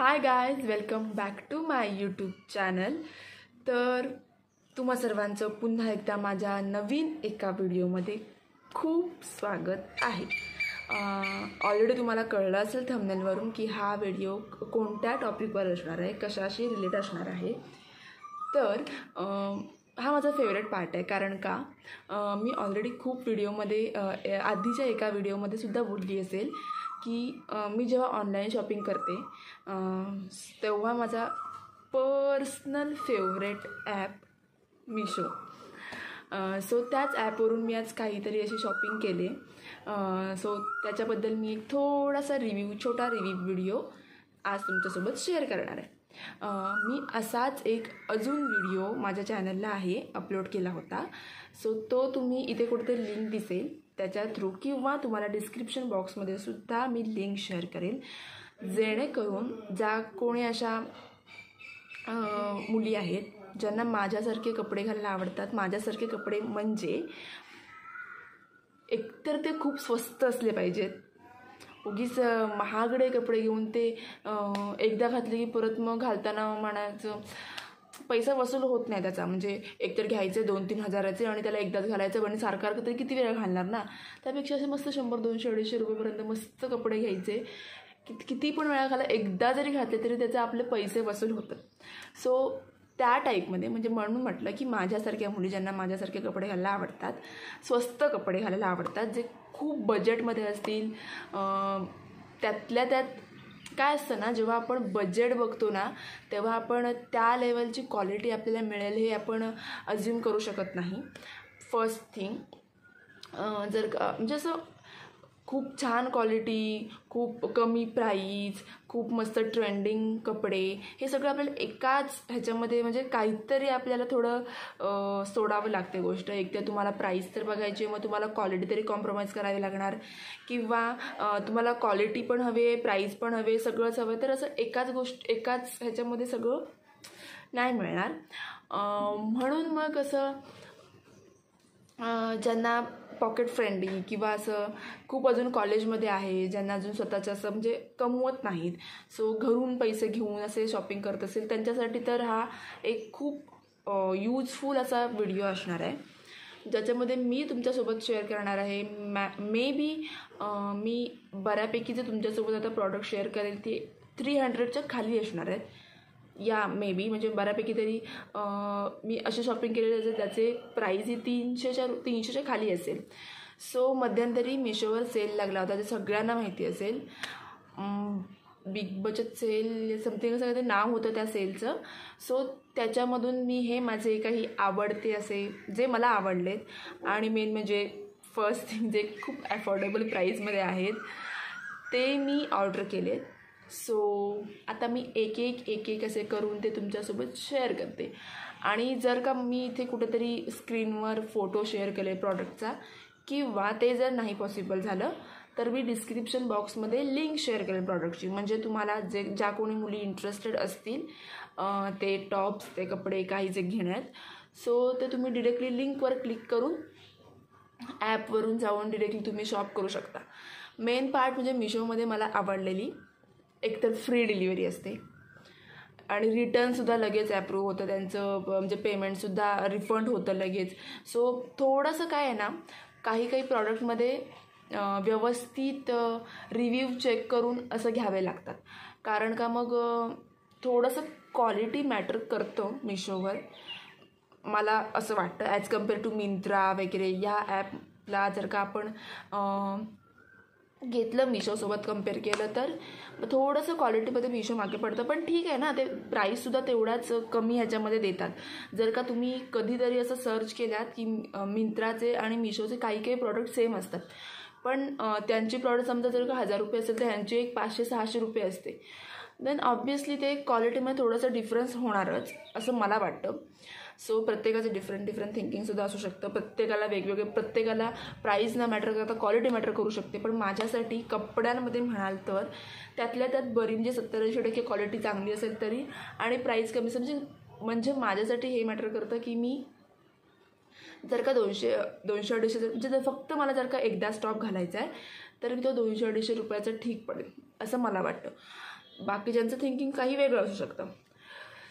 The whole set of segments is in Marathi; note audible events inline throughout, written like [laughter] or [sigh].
Hi guys welcome back to my YouTube channel तर तुम्हा सर्वांचं पुन्हा एकदा माझ्या नवीन एका व्हिडिओमध्ये खूप स्वागत आहे. ऑलरेडी तुम्हाला कळलं असेल थंबनेलवरून की हा व्हिडिओ कोणत्या टॉपिकवर असणार आहे कशाशी रिलेट असणार आहे. तर हा माझा फेवरेट पार्ट आहे कारण का मी ऑलरेडी खूप व्हिडिओमध्ये ए- आधीच्या एका व्हिडिओमध्ये सुद्धा बोलली असेल. की मी जेव्हा ऑनलाईन शॉपिंग करते तेव्हा माझा personal favourite app Meesho so त्याच ॲपवरून मी आज काहीतरी अशी शॉपिंग केले. सो त्याच्याबद्दल मी एक थोडासा रिव्ह्यू छोटा रिव्ह्यू व्हिडिओ आज तुमच्यासोबत शेअर करणार आहे. मी असाच एक अजून व्हिडिओ माझ्या चॅनलला आहे अपलोड केला होता. सो तो तुम्ही इथे कुठेतरी लिंक दिसेल. त्याच्या थ्रू किंवा तुम्हाला डिस्क्रिप्शन बॉक्समध्ये सुद्धा मी लिंक शेअर करेल. जेणेकरून ज्या कोणी अशा मुली आहेत ज्यांना माझ्यासारखे कपडे घालायला आवडतात माझ्यासारखे कपडे म्हणजे एकतर ते खूप स्वस्त असले पाहिजेत. उगीच महागडे कपडे घेऊन ते एकदा घातले की परत मग घालताना म्हणायचं पैसा वसूल होत नाही त्याचा. म्हणजे एकतर घ्यायचे दोन तीन हजाराचे आणि त्याला एकदाच घालायचं आणि सारखं तरी किती वेळा घालणार ना? त्यापेक्षा असे मस्त शंभर दोनशे अडीचशे रुपयेपर्यंत मस्त कपडे घ्यायचे. कित किती पण वेळा घाला एकदा जरी घातले तरी त्याचे आपले पैसे वसूल होतात. सो त्या टाईपमध्ये म्हणजे म्हणून म्हटलं की माझ्यासारख्या मुली ज्यांना माझ्यासारखे कपडे घालायला आवडतात. स्वस्त कपडे घालायला आवडतात जे खूप बजेटमध्ये असतील. त्यातल्या त्यात काय असतं ना जेव्हा आपण बजेट बघतो ना तेव्हा आपण त्या लेवलची क्वालिटी आपल्याला मिळेल हे आपण अज्युम करू शकत नाही. फर्स्ट थिंग जर का म्हणजे असं खूप छान क्वालिटी खूप कमी प्राईज खूप मस्त ट्रेंडिंग कपडे. हे सगळं आपल्याला एकाच ह्याच्यामध्ये म्हणजे काहीतरी आपल्याला थोडं सोडावं लागते गोष्ट. एक तर तुम्हाला प्राईस तर बघायची आहे, मग तुम्हाला क्वालिटी तरी कॉम्प्रोमाइज करावी लागणार. किंवा तुम्हाला क्वालिटी पण हवे प्राईस पण हवे सगळंच हवं. तर असं एकाच गोष्ट एकाच ह्याच्यामध्ये सगळं नाही मिळणार. म्हणून मग असं ज्यांना पॉकेट फ्रेंडली किंवा असं खूप अजून कॉलेजमध्ये आहे ज्यांना अजून स्वतःचं असं म्हणजे कमवत नाहीत. सो घरून पैसे घेऊन असे शॉपिंग करत असेल त्यांच्यासाठी तर हा एक खूप यूजफुल असा व्हिडिओ असणार आहे. ज्याच्यामध्ये मी तुमच्यासोबत शेअर करणार आहे. मॅ मे बी मी बऱ्यापैकी जे तुमच्यासोबत आता प्रॉडक्ट शेअर करेल ते थ्री हंड्रेडच्या खाली असणार आहेत या मे बी म्हणजे बऱ्यापैकी तरी मी असे शॉपिंग केलेले जे त्याचे प्राईज ही तीनशेच्या तीनशेच्या खाली असेल. सो मध्यंतरी मिशोवर सेल लागला होता जे सगळ्यांना माहिती असेल. बिग बचत सेल समथिंग असं ते नाव होतं त्या सेलचं सो त्याच्यामधून मी हे माझे काही आवडते असे जे मला आवडलेत. आणि मेन म्हणजे फर्स्ट थिंग [laughs] जे खूप ॲफोर्डेबल प्राईजमध्ये आहेत ते मी ऑर्डर केलेत. सो आता मी एक एक एक एक असे करून ते तुमच्यासोबत शेअर करते. आणि जर का मी इथे कुठेतरी स्क्रीनवर फोटो शेअर केले प्रॉडक्टचा किंवा ते जर नाही पॉसिबल झालं तर मी डिस्क्रिप्शन बॉक्समध्ये लिंक शेअर करेन प्रॉडक्टची म्हणजे तुम्हाला जे ज्या कोणी मुली इंटरेस्टेड असतील ते टॉप्स ते कपडे काही जे घेण्यात सो ते तुम्ही डिरेक्टली लिंकवर क्लिक करून ॲपवरून जाऊन डिरेक्टली तुम्ही शॉप करू शकता. मेन पार्ट म्हणजे मिशोमध्ये मला आवडलेली एकतर फ्री डिलिव्हरी असते. आणि रिटर्नसुद्धा लगेच ॲप्रूव्ह होतं. त्यांचं म्हणजे पेमेंटसुद्धा रिफंड होतं लगेच. सो थोडंसं काय आहे ना काही काही प्रॉडक्टमध्ये व्यवस्थित रिव्ह्यू चेक करून असं घ्यावे लागतात. कारण का मग थोडंसं क्वालिटी मॅटर करतं मिशोवर मला असं वाटतं ॲज कंपेअर टू मिंत्रा वगैरे या ॲपला जर का आपण घेतलं मिशोसोबत कंपेअर केलं तर. थोडंसं क्वालिटीमध्ये मिशो मागे पडतं पण ठीक आहे ना ते प्राईससुद्धा तेवढाच कमी ह्याच्यामध्ये देतात. जर का तुम्ही कधीतरी असं सर्च केल्यात की मिंत्राचे आणि मिशोचे काही काही प्रॉडक्ट सेम असतात. पण त्यांचे त्यांची प्रॉडक्ट समजा जर का हजार रुपये असेल तर ह्यांची एक पाचशे सहाशे रुपये असते. देन ऑब्वियसली ते क्वालिटीमध्ये थोडंसं डिफरन्स होणारच असं मला वाटतं. सो प्रत्येकाचं डिफरंट डिफरंट थिंकिंगसुद्धा असू शकतं. प्रत्येकाला वेगवेगळे प्रत्येकाला प्राईज न मॅटर करता क्वालिटी मॅटर करू शकते. पण माझ्यासाठी कपड्यांमध्ये म्हणाल तर त्यातल्या त्यात बरी म्हणजे सत्तर ऐंशी टक्के क्वालिटी चांगली असेल तरी आणि प्राईस कमी असेल. म्हणजे म्हणजे माझ्यासाठी हे मॅटर करतं की मी जर का दोनशे दोनशे अडीचशे म्हणजे जर फक्त मला जर का एकदा स्टॉप घालायचा आहे तर मी तो दोनशे अडीचशे रुपयाचा ठीक पडेल असं मला वाटतं. बाकीच्यांचं थिंकिंग काही वेगळं असू शकतं.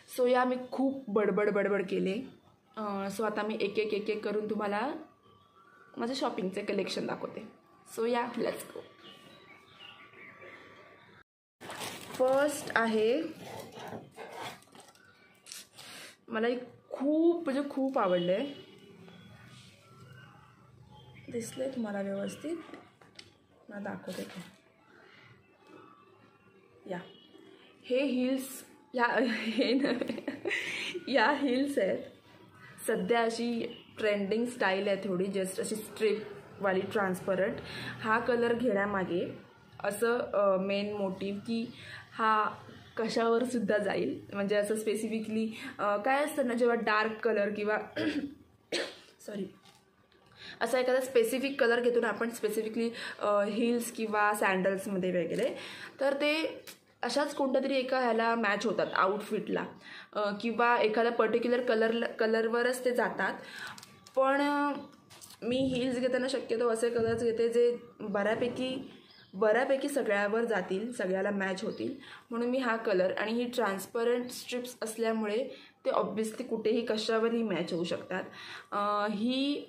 सो या मी खूप बडबड बडबड केले. सो आता मी एक एक एक एक करून तुम्हाला माझं शॉपिंगचे कलेक्शन दाखवते. So yeah let's go first आहे मला एक खूप म्हणजे खूप आवडलं आहे दिसले तुम्हाला व्यवस्थित. मला दाखवते. ते या. हे हिल्स या हे नव्हे या हिल्स आहेत. सध्या अशी ट्रेंडिंग स्टाईल आहे थोडी जस्ट अशी स्ट्रिपवाली ट्रान्सपरंट हा कलर घेण्यामागे असं मेन मोटिव की हा कशावर सुद्धा जाईल. म्हणजे असं स्पेसिफिकली काय असतं ना जेव्हा डार्क कलर किंवा [coughs] सॉरी असा एखादा स्पेसिफिक कलर घेतो ना आपण स्पेसिफिकली हिल्स किंवा सँडल्समध्ये वगैरे तर ते अशाच कोणत्या तरी एका ह्याला मॅच होतात आउटफिटला किंवा एखाद्या पर्टिक्युलर कलर कलरवरच ते जातात. पण मी हिल्स घेताना शक्यतो असे कलर्स घेते जे बऱ्यापैकी बऱ्यापैकी सगळ्यावर जातील सगळ्याला मॅच होतील. म्हणून मी हा कलर आणि ही ट्रान्सपरंट स्ट्रिप्स असल्यामुळे ते ऑब्वियसली कुठेही कशावरही मॅच होऊ शकतात. ही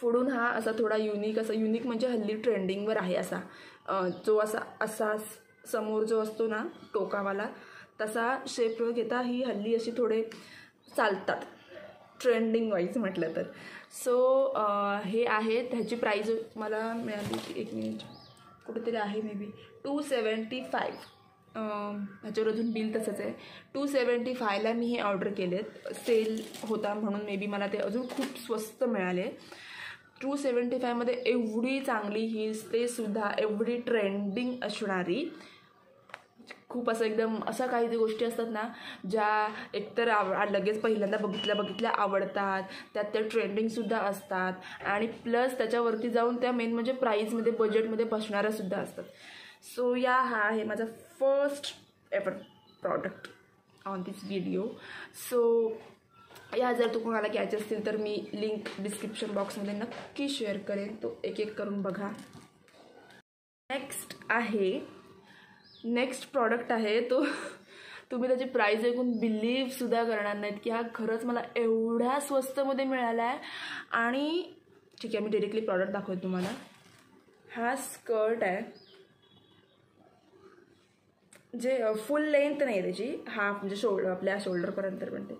फोडून हा असा थोडा युनिक असा युनिक म्हणजे हल्ली ट्रेंडिंगवर आहे असा. जो असा असा समोर जो असतो ना टोकावाला तसा शेप घेता ही हल्ली अशी थोडे चालतात. ट्रेंडिंग वाईज म्हटलं तर. सो हे आहेत. ह्याची प्राईज मला मिळाली एक मिनिट कुठेतरी आहे may be two seventy five ह्याच्यावर अजून बिल तसंच आहे. टू सेवन्टी फायला मी हे ऑर्डर केलेत. सेल होता म्हणून मे बी मला ते अजून खूप स्वस्त मिळाले. टू सेवन्टी फायमध्ये एवढी चांगली हिल्स ते सुद्धा एवढी ट्रेंडिंग असणारी खूप असं एकदम अशा काही गोष्टी असतात ना ज्या एकतर आव लगेच पहिल्यांदा बघितल्या बघितल्या आवडतात त्यात त्या ट्रेंडिंगसुद्धा असतात आणि प्लस त्याच्यावरती जाऊन त्या मेन म्हणजे प्राईजमध्ये बजेटमध्ये बसणाऱ्यासुद्धा असतात. सो या हा आहे माझा first ever product on this video so yeah जर तू कोणाला घ्यायचे असतील तर मी लिंक डिस्क्रिप्शन बॉक्समध्ये नक्की शेअर करेन. तो एक एक करून बघा. नेक्स्ट आहे नेक्स्ट प्रॉडक्ट आहे तो. तुम्ही त्याची प्राईस ऐकून बिलीव्हसुद्धा करणार नाहीत की हा खरंच मला एवढ्या स्वस्तमध्ये मिळाला आहे आणि ठीक आहे मी डिरेक्टली प्रॉडक्ट दाखवते तुम्हाला. हा स्कर्ट आहे. जे फुल लेंथ नाही त्याची. हा म्हणजे शोल्डर आपल्या शोल्डरपर्यंत म्हणते.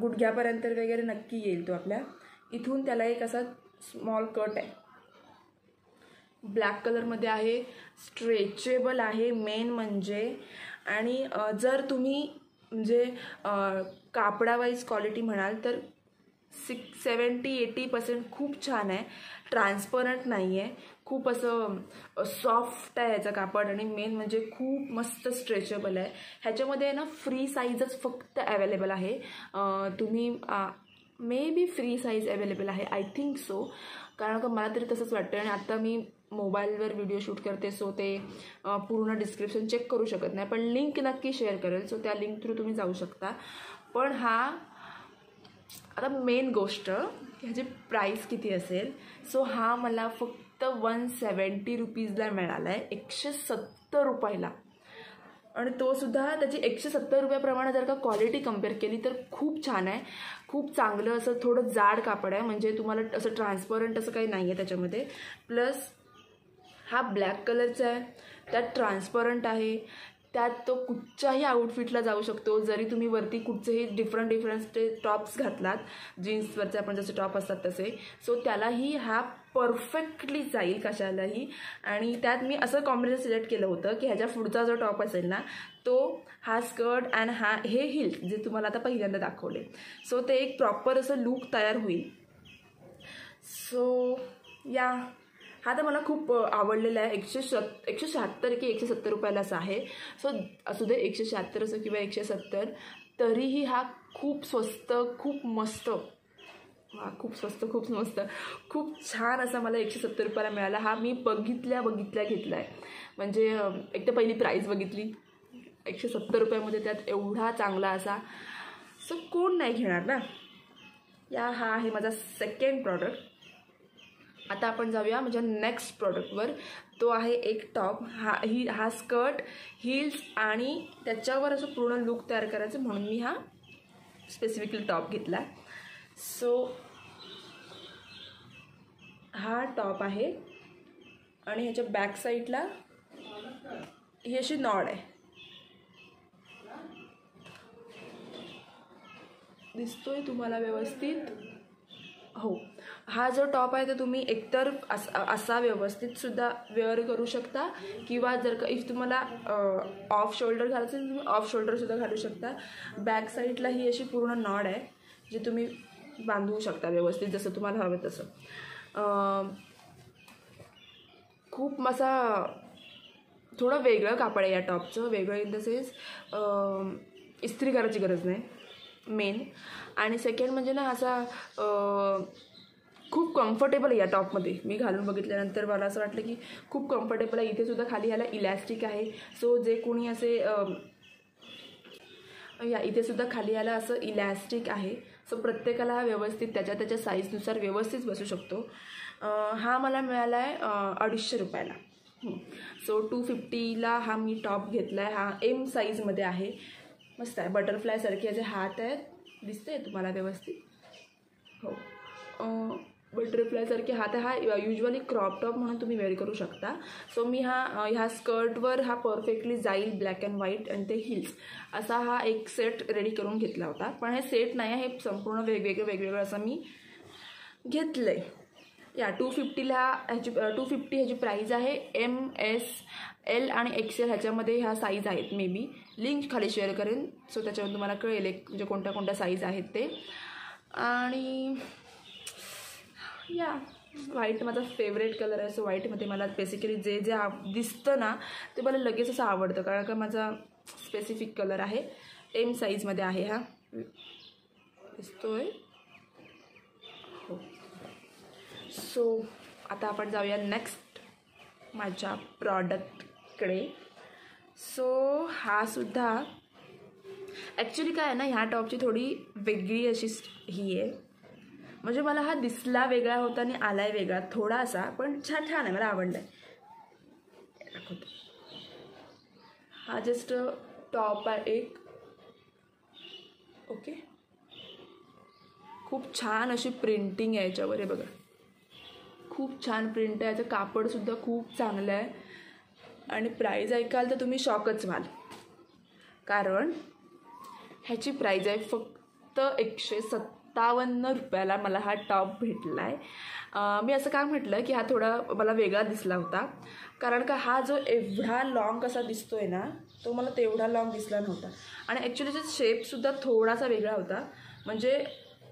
गुडघ्यापर्यंत वगैरे नक्की येईल तो आपल्या. इथून त्याला एक असा स्मॉल कट आहे. ब्लॅक कलरमध्ये आहे. स्ट्रेचेबल आहे मेन म्हणजे. आणि जर तुम्ही म्हणजे कापडावाईज क्वालिटी म्हणाल तर सिक्स सेवन्टी एटी पर्सेंट खूप छान आहे. ट्रान्सपरंट नाही आहे खूप असं सॉफ्ट आहे ह्याचं कापड आणि मेन म्हणजे खूप मस्त स्ट्रेचेबल आहे. ह्याच्यामध्ये ना फ्री साईजच फक्त अवेलेबल आहे. तुम्ही maybe free size available आहे. I think so. कारण का मला तरी तसंच वाटतं आणि आत्ता मी मोबाईलवर व्हिडिओ शूट करते सो ते पूर्ण डिस्क्रिप्शन चेक करू शकत नाही. पण लिंक नक्की शेअर करेल सो त्या लिंक थ्रू तुम्ही जाऊ शकता. पण हा आता मेन गोष्ट ह्याची प्राईस किती असेल? सो हा मला फक्त वन सेवन्टी रुपीजला मिळाला आहे एकशे सत्तर रुपयाला. आणि तो सुद्धा त्याची एकशे सत्तर रुपयाप्रमाणे जर का क्वालिटी कंपेअर केली तर खूप छान आहे. खूप चांगलं असं थोडं जाड कापड आहे म्हणजे तुम्हाला असं ट्रान्सपरंट असं काही नाही आहे त्याच्यामध्ये. प्लस हा ब्लॅक कलरचा आहे. त्यात ट्रान्सपरंट आहे. त्यात तो कुठच्याही आउटफिटला जाऊ शकतो. जरी तुम्ही वरती कुठचेही डिफरंट डिफरंट टॉप्स घातलात जीन्सवरचे आपण जसे टॉप असतात तसे. सो त्यालाही हा परफेक्टली जाईल कशालाही. आणि त्यात मी असं कॉम्बिनेशन सिलेक्ट केलं होतं की ह्याच्या पुढचा जो टॉप असेल ना तो हा स्कर्ट अँड हा हे हिल जे तुम्हाला आता पहिल्यांदा दाखवले. सो ते एक प्रॉपर असं लूक तयार होईल. सो या. हा तर मला खूप आवडलेला आहे. एकशे सत् एकशे शहात्तर की एकशे सत्तर रुपयाला आहे. सो असू दे एकशे शहात्तर असो किंवा एकशे सत्तर तरीही हा खूप स्वस्त खूप मस्त हा खूप स्वस्त खूप मस्त खूप छान असा मला एकशे सत्तर रुपयाला मिळाला. हा मी बघितल्या बघितल्या घेतला आहे म्हणजे एक तर पहिली प्राईज बघितली. एकशे सत्तर रुपयामध्ये त्यात एवढा चांगला असा. सो कोण नाही घेणार ना? या हा आहे माझा सेकंड प्रॉडक्ट आता आपण जाऊया म्हणजे नेक्स्ट प्रॉडक्टवर तो आहे एक टॉप हा ही हा स्कर्ट हिल्स आणि त्याच्यावर असं पूर्ण लुक तयार करायचं म्हणून मी हा स्पेसिफिकली टॉप घेतला. सो हा टॉप आहे आणि ह्याच्या बॅक साईडला ही अशी नॉड आहे. दिसतोय तुम्हाला व्यवस्थित? हो. हा जो टॉप आहे तो तुम्ही एकतर असा असा व्यवस्थित वेअर करू शकता किंवा जर का इफ तुम्हाला ऑफ शोल्डर घालायचं तर तुम्ही ऑफ शोल्डरसुद्धा घालू शकता. बॅक साईडला ही अशी पूर्ण नॉड आहे जी तुम्ही बांधू शकता व्यवस्थित जसं तुम्हाला हवं तसं. खूप असा थोडं वेगळं कापड आहे या टॉपचं वेगळं इन द सेन्स इस्त्री करायची गरज नाही मेन. आणि सेकंड म्हणजे ना असा खूप कम्फर्टेबल आहे या टॉपमध्ये मी घालून बघितल्यानंतर मला असं वाटलं की खूप कम्फर्टेबल आहे. इथेसुद्धा खाली ह्याला इलॅस्टिक आहे. सो जे कोणी असे या इथेसुद्धा खाली याला असं इलॅस्टिक आहे. सो प्रत्येकाला हा व्यवस्थित त्याच्या त्याच्या साईजनुसार व्यवस्थित बसू शकतो. हा मला मिळाला आहे अडीचशे रुपयाला. सो टू फिफ्टीला हा मी टॉप घेतला आहे हा एम साईजमध्ये आहे. मस्त आहे. बटरफ्लायसारखे याचे हात आहेत. दिसते तुम्हाला व्यवस्थित? हो. बटरफ्लायसारखे हात हा युजली क्रॉप टॉप म्हणून तुम्ही वेअर करू शकता. सो मी हा ह्या स्कर्टवर हा परफेक्टली जाईल ब्लॅक अँड व्हाईट आणि ते हिल्स असा हा एक सेट रेडी करून घेतला होता. पण हे सेट नाही आहे हे संपूर्ण वेगवेगळं वेगवेगळं असं मी घेतलं आहे या टू फिफ्टीला ह्याची टू फिफ्टी ह्याची प्राईज आहे. एम एस एल आणि एक्सेल ह्याच्यामध्ये ह्या साईज आहेत मे बी लिंक खाली शेअर करेन. सो त्याच्यावर तुम्हाला कळेल एक म्हणजे कोणत्या कोणत्या साईज आहेत ते. आणि या व्हाईट माझा फेवरेट कलर आहे सो व्हाईटमध्ये मला बेसिकली जे जे दिसतं ना ते मला लगेच असं आवडतं कारण का माझा स्पेसिफिक कलर आहे. एम साईजमध्ये आहे हा. दिसतोय. हो. सो आता आपण जाऊया नेक्स्ट माझ्या प्रॉडक्टकडे सो हा सुद्धा ॲक्च्युली काय आहे ना ह्या टॉपची थोडी वेगळी अशी ही आहे. म्हणजे मला हा दिसला वेगळा होता आणि आलाय वेगळा थोडासा पण छान छान आहे मला आवडला आहे हा जस्ट टॉप आहे एक. ओके? खूप छान अशी प्रिंटिंग आहे याच्यावर हे बघा. खूप छान प्रिंट आहे याचं कापडसुद्धा खूप चांगलं आहे. आणि प्राईज ऐकाल तर तुम्ही शॉकच व्हाल. कारण ह्याची प्राईज आहे फक्त एकशे सत्तर सत्तावन्न रुपयाला मला हा टॉप भेटला आहे मी असं काय म्हटलं की हा थोडा मला वेगळा दिसला होता. कारण का हा जो एवढा लॉंग कसा दिसतो आहे ना तो मला तेवढा लॉंग दिसला नव्हता. आणि ॲक्च्युली त्याचा शेपसुद्धा थोडासा वेगळा होता. म्हणजे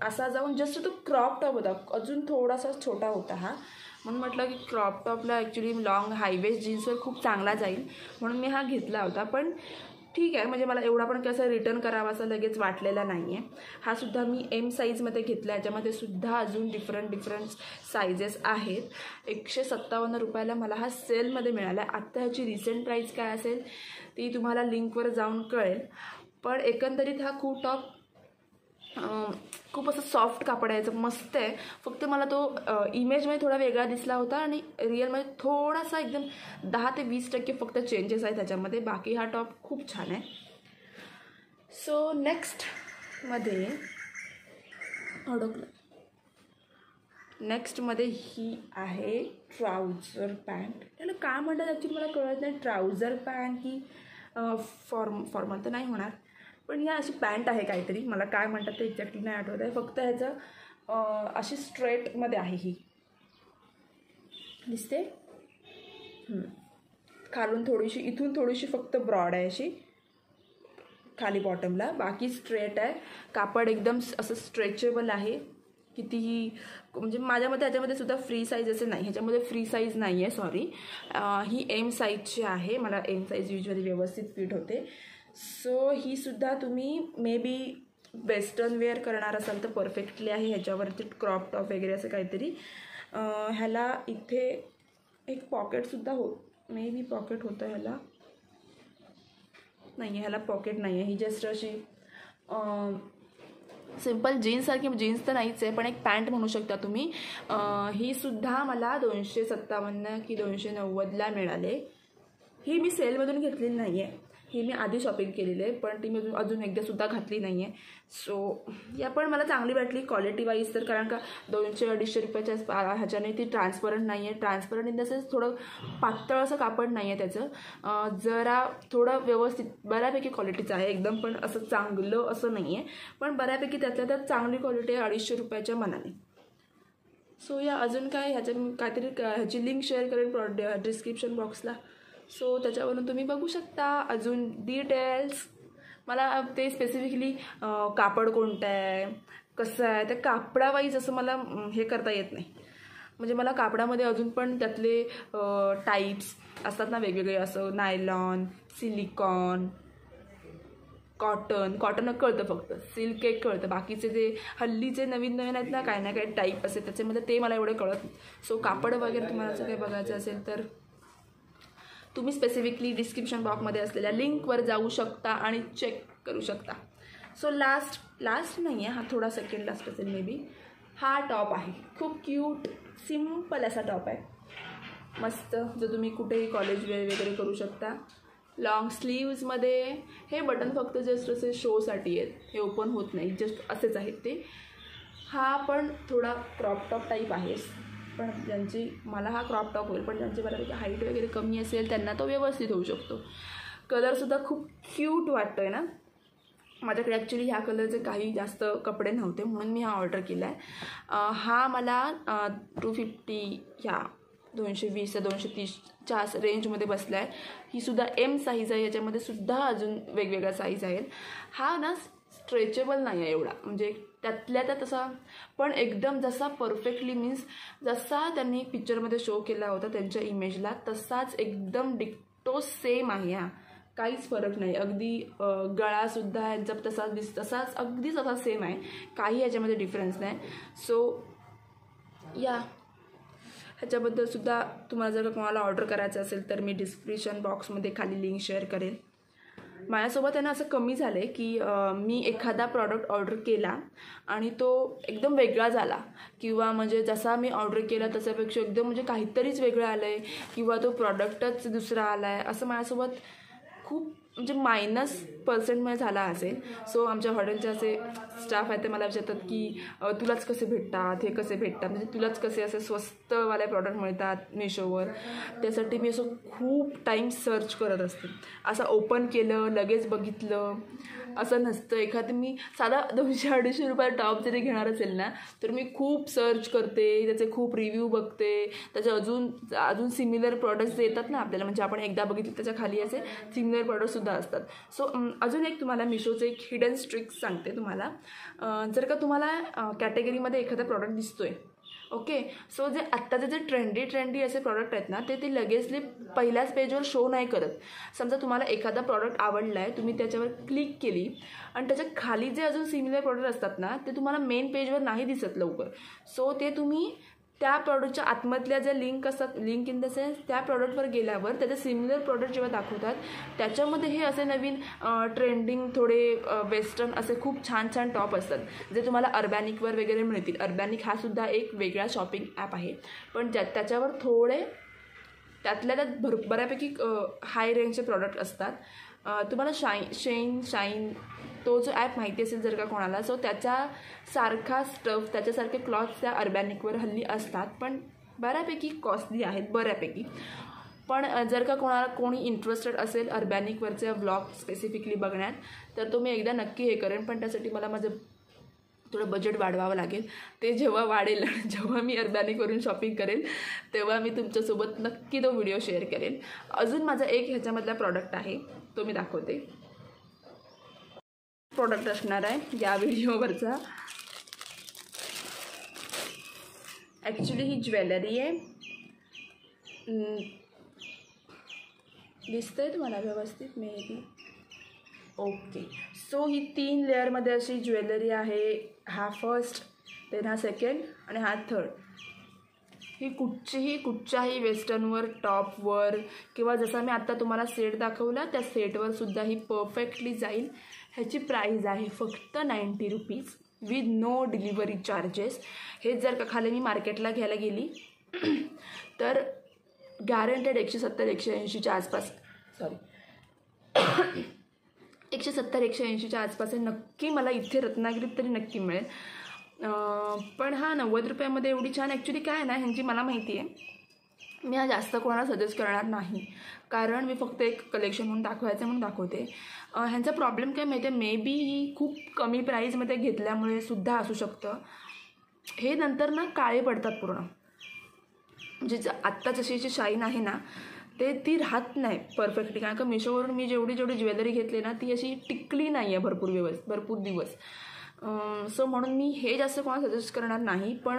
असा जाऊन जस्ट तो क्रॉप टॉप होता. अजून थोडासा छोटा होता हा. म्हणून म्हटलं की क्रॉप टॉपला ॲक्च्युली लॉंग हायवेस्ट जीन्सवर खूप चांगला जाईल. म्हणून मी हा घेतला होता. पण ठीक आहे म्हणजे मला एवढा पण कसं रिटर्न करावा असं लगेच वाटलेला नाही आहे हा सुद्धा मी एम साईजमध्ये घेतला याच्यामध्ये सुद्धा अजून डिफरंट डिफरंट साईजेस आहेत. एकशे सत्तावन्न रुपयाला मला हा सेलमध्ये मिळाला आहे आत्ता ह्याची रिसेंट प्राईस काय असेल ती तुम्हाला लिंकवर जाऊन कळेल. पण एकंदरीत हा खूप टॉप खूप असं सॉफ्ट कापड आहे मस्त आहे. फक्त मला तो इमेजमध्ये थोडा वेगळा दिसला होता आणि रिअलमध्ये थोडासा एकदम दहा ते वीस टक्के फक्त चेंजेस आहे त्याच्यामध्ये. बाकी हा टॉप खूप छान आहे. सो नेक्स्टमध्ये अडकलं नेक्स्टमध्ये ही आहे ट्राउझर पॅन्ट त्याला काय म्हणतात ॲक्च्युली मला कळत नाही. ट्राउझर पॅन्ट ही फॉर्म फॉर्मल तर नाही होणार. पण ही अशी पॅन्ट आहे काहीतरी. मला काय म्हणतात ते एक्झॅक्टली नाही आठवत आहे. फक्त ह्याचं अशी स्ट्रेटमध्ये आहे ही. दिसते? खालून थोडीशी इथून थोडीशी फक्त ब्रॉड आहे अशी. खाली बॉटमला. बाकी स्ट्रेट आहे. कापड एकदम असं स्ट्रेचेबल आहे. कितीही म्हणजे माझ्या मते ह्याच्यामध्ये सुद्धा फ्री साईज असे नाही. ह्याच्यामध्ये फ्री साईज नाही आहे सॉरी ही एम साईजची आहे. मला एम साईज युजली व्यवस्थित फिट होते. सो ही सुद्धा तुम्ही मे बी वेस्टर्न वेअर करणार असाल तर परफेक्टली आहे. ह्याच्यावरती क्रॉप टॉप वगैरे असं काहीतरी. ह्याला इथे एक पॉकेटसुद्धा हो मे बी पॉकेट होतं ह्याला. नाही आहे ह्याला पॉकेट नाही आहे ही जस्ट अशी सिंपल जीन्ससारखी जीन्स तर नाहीच आहे पण एक पॅन्ट म्हणू शकता तुम्ही. ही सुद्धा मला दोनशे सत्तावन्न की दोनशे नव्वदला मिळाले. ही मी सेलमधून घेतलेली नाही आहे ही मी आधी शॉपिंग केलेली आहे पण ती मी अजून अजून एकदासुद्धा घातली नाही आहे सो या पण मला चांगली वाटली क्वालिटी वाईज तर कारण का दोनशे अडीचशे रुपयाच्या ह्याच्याने ती ट्रान्सपरंट नाही आहे ट्रान्सपरंट इन द सेन्स थोडं पातळ असं कापड नाही आहे त्याचं जरा थोडं व्यवस्थित बऱ्यापैकी क्वालिटीचं आहे. एकदम पण असं चांगलं असं नाही आहे पण बऱ्यापैकी त्यातल्या त्यात चांगली क्वालिटी आहे अडीचशे रुपयाच्या मनाने. सो या अजून काय ह्याच्या काहीतरी ह्याची लिंक शेअर करेन प्रॉड डिस्क्रिप्शन बॉक्सला सो त्याच्यावरून तुम्ही बघू शकता अजून डिटेल्स मला ते स्पेसिफिकली कापड कोणतं आहे कसं आहे ते कापडावाईज असं मला हे करता येत नाही. म्हणजे मला कापडामध्ये अजून पण त्यातले टाईप्स असतात ना वेगवेगळे असं नायलॉन सिलिकॉन कॉटन कॉटन कळतं फक्त. सिल्क एक कळतं. बाकीचे जे हल्लीचे नवीन नवीन आहेत ना काही ना काही टाईप असेल त्याच्यामध्ये ते मला एवढे कळत सो कापड वगैरे तुम्हाला जर काही बघायचं असेल तर तुम्ही स्पेसिफिकली डिस्क्रिप्शन बॉक्समध्ये असलेल्या लिंकवर जाऊ शकता आणि चेक करू शकता. सो लास्ट लास्ट नाही आहे हा थोडा सेकंड लास्ट असेल मे बी हा टॉप आहे. खूप क्यूट सिंपल असा टॉप आहे. मस्त जो तुम्ही कुठेही कॉलेज वेळ वगैरे करू शकता. लॉंग स्लीव्जमध्ये हे बटन फक्त जस्ट असे शोसाठी आहेत. हे ओपन होत नाही. जस्ट असेच आहेत ते. हा पण थोडा क्रॉप टॉप टाईप आहे. पण ज्यांची मला हा क्रॉप टॉप होईल पण ज्यांची बऱ्यापैकी हाईट वगैरे कमी असेल त्यांना तो व्यवस्थित होऊ शकतो. कलरसुद्धा खूप क्यूट वाटतो आहे ना? माझ्याकडे ॲक्च्युली ह्या कलरचे काही जास्त कपडे नव्हते म्हणून मी हा ऑर्डर केला आहे हा मला टू फिफ्टी ह्या दोनशे वीस ते दोनशे तीसच्या रेंजमध्ये बसला आहे ही सुद्धा एम साईज आहे याच्यामध्ये सुद्धा अजून वेगवेगळ्या साईज आहेत. हा ना स्ट्रेचेबल नाही आहे एवढा. म्हणजे त्यातल्या त्यात असा पण एकदम जसा परफेक्टली मीन्स जसा त्यांनी पिक्चरमध्ये शो केला होता त्यांच्या इमेजला तसाच एकदम डिक्टो सेम आहे हा. काहीच फरक नाही. अगदी गळासुद्धा यांचा तसाच दिस तसाच अगदी तसा सेम आहे. काही याच्यामध्ये डिफरन्स नाही. सो या. ह्याच्याबद्दलसुद्धा तुम्हाला जर कोणाला ऑर्डर करायचं असेल तर मी डिस्क्रिप्शन बॉक्समध्ये खाली लिंक शेअर करेन माझ्यासोबत आहे ना असं कमी झालं आहे की मी एखादा प्रॉडक्ट ऑर्डर केला आणि तो एकदम वेगळा झाला. किंवा म्हणजे जसा मी ऑर्डर केला तशापेक्षा एकदम म्हणजे काहीतरीच वेगळं आलं आहे किंवा तो प्रॉडक्टच दुसरा आला आहे असं माझ्यासोबत खूप म्हणजे मायनस पर्सेंटमुळे झाला असेल. सो आमच्या हॉटेलचे असे स्टाफ आहेत ते मला विचारतात की तुलाच कसे भेटतात? हे कसे भेटतात? म्हणजे तुलाच कसे असे स्वस्तवाले प्रॉडक्ट मिळतात मिशोवर त्यासाठी मी असं खूप टाईम सर्च करत असते. असं ओपन केलं लगेच बघितलं. असं नसतं. एखादं मी साधा दोनशे अडीचशे रुपये टॉप जरी घेणार असेल ना तर मी खूप सर्च करते त्याचे खूप रिव्ह्यू बघते. त्याचे अजून अजून सिमिलर प्रॉडक्ट्स येतात ना आपल्याला म्हणजे आपण एकदा बघितलं त्याच्याखाली असे सिमिलर प्रॉडक्टसुद्धा असतात. सो अजून एक तुम्हाला मिशोचं एक हिडन स्ट्रिक्स सांगते तुम्हाला. जर का तुम्हाला कॅटेगरीमध्ये एखादा प्रॉडक्ट दिसतो आहे ओके सो जे आत्ताचे जे ट्रेंडी ट्रेंडी असे प्रॉडक्ट आहेत ना ते ते लगेचली पहिल्याच पेजवर शो नाही करत. समजा तुम्हाला एखादा प्रॉडक्ट आवडला आहे तुम्ही त्याच्यावर क्लिक केली आणि त्याच्याखाली जे अजून सिमिलर प्रॉडक्ट असतात ना ते तुम्हाला मेन पेजवर नाही दिसत लवकर. सो ते तुम्ही त्या प्रॉडक्टच्या आतमधल्या ज्या लिंक असतात लिंक इन द सेन्स त्या प्रॉडक्टवर गेल्यावर त्याचे सिमिलर प्रॉडक्ट जेव्हा दाखवतात त्याच्यामध्ये हे असे नवीन ट्रेंडिंग थोडे वेस्टर्न असे खूप छान छान टॉप असतात जे तुम्हाला अर्बॅनिकवर वगैरे मिळतील. अर्बॅनिक हा सुद्धा एक वेगळा शॉपिंग ॲप आहे. पण ज्या त्याच्यावर थोडे त्यातल्या त्यात भर बऱ्यापैकी हाय रेंजचे प्रॉडक्ट असतात. तुम्हाला शाईन शेन शाईन तो जो ॲप माहिती असेल जर का कोणाला सो त्याच्यासारखा स्टफ त्याच्यासारखे क्लॉथ्स त्या अर्बॅनिकवर हल्ली असतात पण बऱ्यापैकी कॉस्टली आहेत बऱ्यापैकी. पण जर का कोणाला कोणी इंटरेस्टेड असेल अर्बॅनिकवरचे ब्लॉग स्पेसिफिकली बघण्यात तर तो मी एकदा नक्की हे करेन पण त्यासाठी मला माझं थोडं बजेट वाढवावं लागेल. ते जेव्हा वाढेल [laughs] जेव्हा मी अर्बॅनिकवरून शॉपिंग करेन तेव्हा मी तुमच्यासोबत नक्की तो व्हिडिओ शेअर करेन. अजून माझा एक ह्याच्यामधला प्रॉडक्ट आहे तो मी दाखवते. प्रोडक्ट असणार आहे या व्हिडिओवरचा ॲक्च्युली ही ज्वेलरी आहे. दिसतंय तुम्हाला व्यवस्थित? मेहबी ओके सो ही तीन लेअरमध्ये अशी ज्वेलरी आहे. हा फर्स्ट देन हा सेकंड आणि हा थर्ड ही कुठचीही कुठच्याही वेस्टर्नवर टॉपवर किंवा जसा मी आत्ता तुम्हाला सेट दाखवला त्या सेटवर सुद्धा ही परफेक्टली जाईल. ह्याची प्राईज आहे फक्त ninety rupees with no delivery charges हेच जर का खाली मी मार्केटला घ्यायला गेली [clears throat] तर गॅरंटेड एकशे सत्तर एकशे ऐंशीच्या आसपास सॉरी [clears throat] एकशे सत्तर एकशे ऐंशीच्या आसपास नक्की मला इथे रत्नागिरीत तरी नक्की मिळेल. पण हा नव्वद रुपयामध्ये एवढी छान ॲक्च्युली काय ना ह्यांची मला माहिती आहे. मी हा जास्त कोणाला सजेस्ट करणार नाही. कारण मी फक्त एक कलेक्शन म्हणून दाखवायचं म्हणून दाखवते. ह्यांचा प्रॉब्लेम काय माहिती आहे मे बी ही खूप कमी प्राईजमध्ये घेतल्यामुळे सुद्धा असू शकतं. हे नंतर ना काळे पडतात पूर्ण. म्हणजे आत्ता जशी जी शाईन आहे ना ते ती राहत नाही परफेक्टली कारण का मिशोवरून मी जेवढी जेवढी ज्वेलरी घेतली ना ती अशी टिकली नाही आहे भरपूर दिवस भरपूर दिवस. सो म्हणून मी हे जास्त कोणाला सजेस्ट करणार नाही पण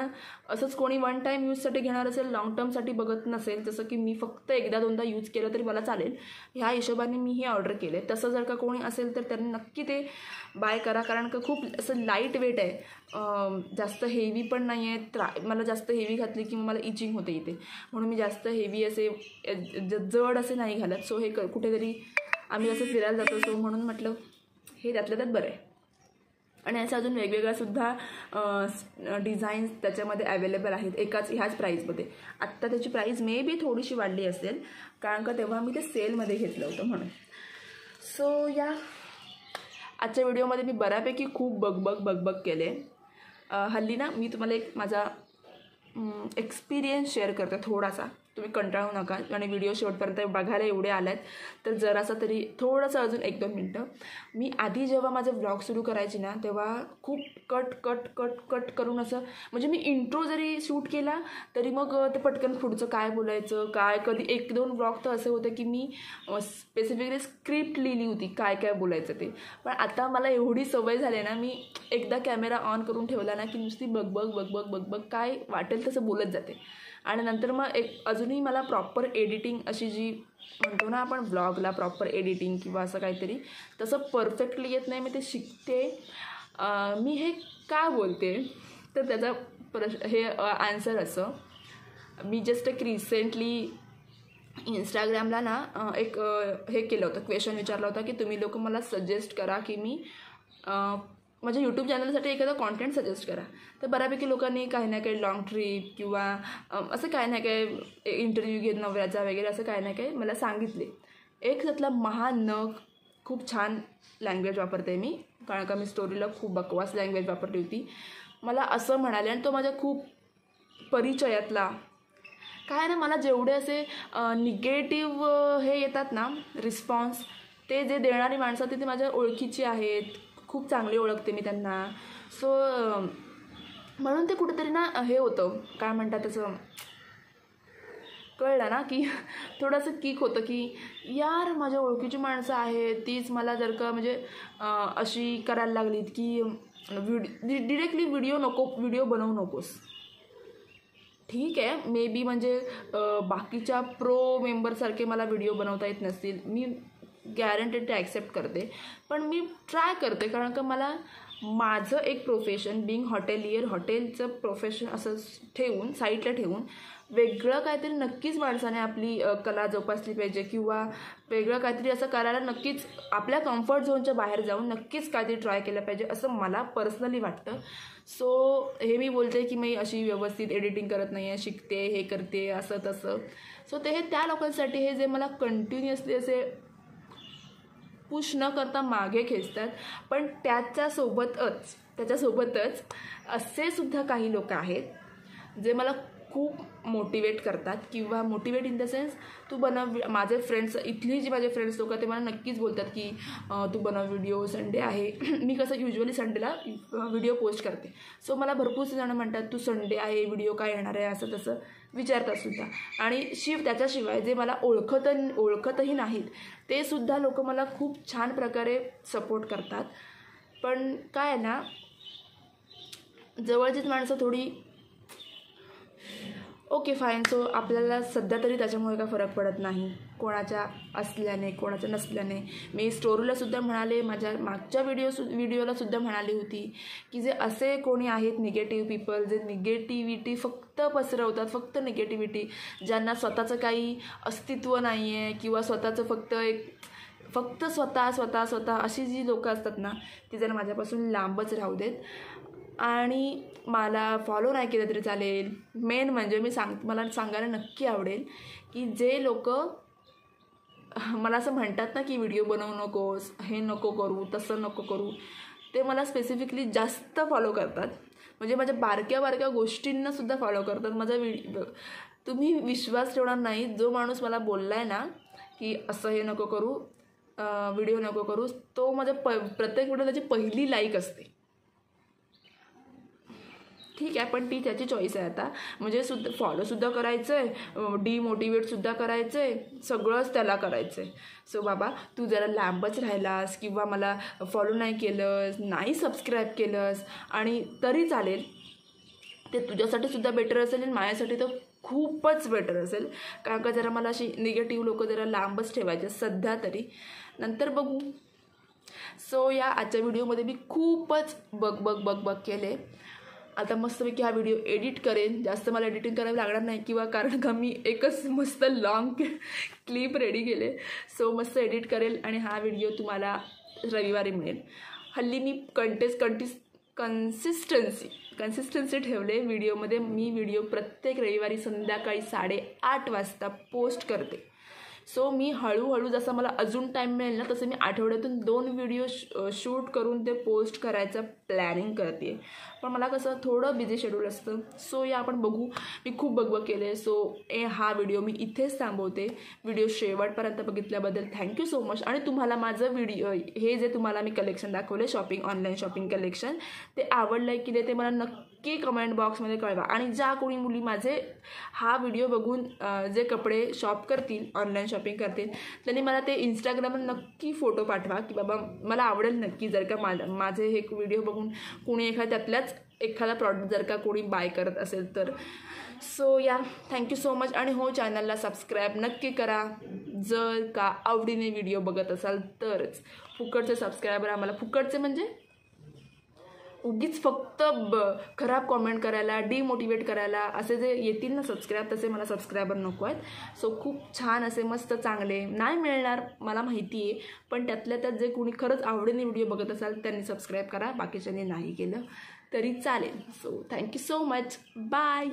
असंच कोणी वन टाईम यूजसाठी घेणार असेल लाँग टर्मसाठी बघत नसेल जसं की मी फक्त एकदा दोनदा यूज केलं तरी मला चालेल. ह्या हिशोबाने मी हे ऑर्डर केले. तसं जर का कोणी असेल तर त्यांनी नक्की ते बाय करा कारण का खूप असं लाइट वेट आहे. जास्त हेवी पण नाही आहे त्रा मला जास्त हेवी घातली की मला इचिंग होते इथे. म्हणून मी जास्त हेवी असे जड असे नाही घालत. सो हे कुठेतरी आम्ही असं फिरायला जातो सो म्हणून म्हटलं हे त्यातलं त्यात बरं आहे. आणि अशा अजून वेगवेगळ्यासुद्धा डिझाईन्स त्याच्यामध्ये अवेलेबल आहेत. एकाच ह्याच प्राईजमध्ये आत्ता त्याची प्राईज मे बी थोडीशी वाढली असेल कारण का तेव्हा मी ते सेलमध्ये घेतलं होतं म्हणून. सो या. आजच्या व्हिडिओमध्ये मी बऱ्यापैकी खूप बगबग बगबग केले. हल्ली ना मी तुम्हाला एक माझा एक्सपिरियन्स शेअर करते थोडासा. तुम्ही कंटाळू नका. आणि व्हिडिओ शेवटपर्यंत बघायला एवढे आले आहेत तर जरासा तरी थोडंसं अजून एक दोन मिनटं. मी आधी जेव्हा माझं ब्लॉग सुरू करायची ना तेव्हा खूप कट कट कट कट करून असं म्हणजे मी इंट्रो जरी शूट केला तरी मग ते पटकन पुढचं काय बोलायचं काय कधी एक दोन ब्लॉग तर असे होते की मी स्पेसिफिकली स्क्रिप्ट लिहिली होती काय काय बोलायचं ते. पण आता मला एवढी सवय झाली ना मी एकदा कॅमेरा ऑन करून ठेवला ना की नुसती बघ बघ बघ बघ बघ बघ काय वाटेल तसं बोलत जाते. आणि नंतर मग एक अजूनही मला प्रॉपर एडिटिंग अशी जी म्हणतो ना आपण ब्लॉगला प्रॉपर एडिटिंग किंवा असं काहीतरी तसं परफेक्टली येत नाही मी ते शिकते. मी हे का बोलते? तर त्याचा प्रश्न हे आन्सर असं. मी जस्ट एक रिसेंटली इंस्टाग्रामला ना एक हे केलं होतं क्वेश्चन विचारला होता की तुम्ही लोक मला सजेस्ट करा की मी माझ्या यूट्यूब चॅनलसाठी एखादा कॉन्टेंट सजेस्ट करा. तर बऱ्यापैकी लोकांनी काही ना काही लाँग ट्रीप किंवा असं काही ना काय इंटरव्ह्यू घेत नवऱ्याचा वगैरे असं काही ना काही मला सांगितले. एक त्यातला महान नग खूप छान लँग्वेज वापरते मी. कारण का मी स्टोरीला खूप बकवास लँग्वेज वापरली होती. मला असं म्हणाले आणि तो माझ्या खूप परिचयातला. काय ना मला जेवढे असे निगेटिव्ह हे येतात ना रिस्पॉन्स ते जे देणारी माणसं ते माझ्या ओळखीची आहेत. खूप चांगली ओळखते मी त्यांना. सो म्हणून ते कुठेतरी ना हे होतं. काय म्हणतात त्याचं? कळलं ना की [laughs] थोडंसं किक होतं की यार माझ्या ओळखीची माणसं आहेत. तीच मला जर का म्हणजे अशी करायला लागलीत की व्हिडिओ डिरेक्टली व्हिडिओ नको व्हिडिओ बनवू नकोस. ठीक आहे. मे बी म्हणजे बाकीच्या प्रो मेंबरसारखे मला व्हिडिओ बनवता येत नसतील. मी गॅरंटेड ते ॲक्सेप्ट करते. पण मी ट्राय करते कारण का मला माझं एक प्रोफेशन बिंग हॉटेलियर हॉटेलचं प्रोफेशन असं ठेवून साईडला ठेवून वेगळं काहीतरी नक्कीच माणसाने आपली कला जोपासली पाहिजे किंवा वेगळं काहीतरी असं करायला नक्कीच आपल्या कम्फर्ट झोनच्या बाहेर जाऊन नक्कीच काहीतरी ट्राय केलं पाहिजे असं मला पर्सनली वाटतं. सो हे मी बोलते की मी अशी व्यवस्थित एडिटिंग करत नाही आहे शिकते हे करते असं तसं. सो ते हे त्या लोकांसाठी हे जे मला कंटिन्युअसली असे पुश न करता मागे खेचतात. पण त्याच्यासोबतच त्याच्यासोबतच असे सुद्धा काही लोक आहेत जे मला खूप मोटिवेट करतात किंवा मोटिवेट इन द सेन्स तू बनव माझे फ्रेंड्स इथली जी माझे फ्रेंड्स लोक ते मला नक्कीच बोलतात की तू बनव व्हिडिओ संडे आहे. [clears throat] मी कसं युजली संडेला व्हिडिओ पोस्ट करते. सो मला भरपूरसे जणं म्हणतात तू संडे आहे व्हिडिओ काय येणार आहे? असं तसं विचारतात सुद्धा. आणि शिव त्याच्याशिवाय जे मला ओळखत ओळखतही नाहीत ते सुद्धा लोक मला खूप छान प्रकारे सपोर्ट करतात. पण काय ना जवळचीच माणसं थोडी ओके फाईन सो आपल्याला सध्या तरी त्याच्यामुळे काय फरक पडत नाही. कोणाच्या असल्याने कोणाच्या नसल्याने. मी स्टोरीलासुद्धा म्हणाले माझ्या मागच्या व्हिडिओ सु व्हिडिओलासुद्धा म्हणाली होती की जे असे कोणी आहेत निगेटिव्ह पीपल जे निगेटिव्हिटी फक्त पसरवतात फक्त निगेटिव्हिटी ज्यांना स्वतःचं काही अस्तित्व नाही आहे किंवा स्वतःचं फक्त एक फक्त स्वतः स्वतः स्वतः अशी जी लोकं असतात ना ती जर माझ्यापासून लांबच राहू देत. आणि मला फॉलो नाही केलं तरी चालेल. मेन म्हणजे मी सांग मला सांगायला नक्की आवडेल की जे लोक मला असं म्हणतात ना की व्हिडिओ बनवू नकोस हे नको करू तसं नको करू. ते मला स्पेसिफिकली जास्त फॉलो करतात. म्हणजे माझ्या बारक्या बारक्या गोष्टींनासुद्धा फॉलो करतात. माझा वि तुम्ही विश्वास ठेवणार नाही जो माणूस मला बोलला आहे ना की असं हे नको करू व्हिडिओ नको करू तो माझ्या प प्रत्येक व्हिडिओ त्याची पहिली लाईक असते. ठीक आहे पण ती त्याची चॉईस आहे आता. म्हणजे सुद्धा फॉलोसुद्धा करायचं आहे डिमोटिवेटसुद्धा करायचं आहे सगळंच त्याला करायचं आहे सो बाबा तू जरा लांबच राहिलास किंवा मला फॉलो नाही केलंस नाही सबस्क्राईब केलंस आणि तरी चालेल. ते तुझ्यासाठी सुद्धा बेटर असेल आणि माझ्यासाठी तर खूपच बेटर असेल. कारण का जरा मला अशी निगेटिव्ह लोक जरा लांबच ठेवायचे सध्या तरी. नंतर बघू. सो या आजच्या व्हिडिओमध्ये मी खूपच बग बग बग बग केले. आता मस्तपैकी हा व्हिडिओ एडिट करेन. जास्त मला एडिटिंग करावी लागणार नाही किंवा कारण का मी एकच मस्त लॉंग क्लिप रेडी केले. सो मस्त एडिट करेल आणि हा व्हिडिओ तुम्हाला रविवारी मिळेल. हल्ली मी कंटेस कंटिस कन्सिस्टन्सी कन्सिस्टन्सी ठेवले व्हिडिओमध्ये मी व्हिडिओ प्रत्येक रविवारी संध्याकाळी साडेआठ वाजता पोस्ट करते. सो मी हळूहळू जसं मला अजून टाईम मिळेल ना तसं मी आठवड्यातून दोन व्हिडिओ शूट करून ते पोस्ट करायचं प्लॅनिंग करते पण मला कसं थोडं बिझी शेड्यूल असतं. सो या आपण बघू. मी खूप बघबग केले सो ए हा व्हिडिओ मी इथेच थांबवते. व्हिडिओ शेवटपर्यंत बघितल्याबद्दल थँक्यू सो मच आणि तुम्हाला माझं व्हिडिओ हे जे तुम्हाला मी कलेक्शन दाखवले शॉपिंग ऑनलाईन शॉपिंग कलेक्शन ते आवडलं आहे की नाही ते मला नक्की कमेंट बॉक्समध्ये कळवा. आणि ज्या कोणी मुली माझे हा व्हिडिओ बघून जे कपडे शॉप करतील ऑनलाईन शॉपिंग करतील त्यांनी मला ते इंस्टाग्रामवर नक्की फोटो पाठवा की बाबा मला आवडेल नक्की जर का मा माझे हे व्हिडिओ बघून कोणी एखाद्या त्यातल्याच एखादा प्रॉडक्ट जर का कोणी बाय करत असेल तर. सो या थँक्यू सो मच आणि हो चॅनलला सबस्क्राईब नक्की करा. जर का आवडीने व्हिडिओ बघत असाल तरच. फुकटचे सबस्क्रायबर आम्हाला फुकटचे म्हणजे उगीच फक्त ब खराब कॉमेंट करायला डिमोटिवेट करायला असे जे येतील ना सबस्क्राईब तसे मला सबस्क्रायबर नको आहेत. सो खूप छान असे मस्त चांगले नाही मिळणार मला माहिती आहे पण त्यातल्या त्यात जे कोणी खरंच आवडीने व्हिडिओ बघत असाल त्यांनी सबस्क्राईब करा बाकीच्यांनी नाही केलं तरी चालेल. So thank you so much bye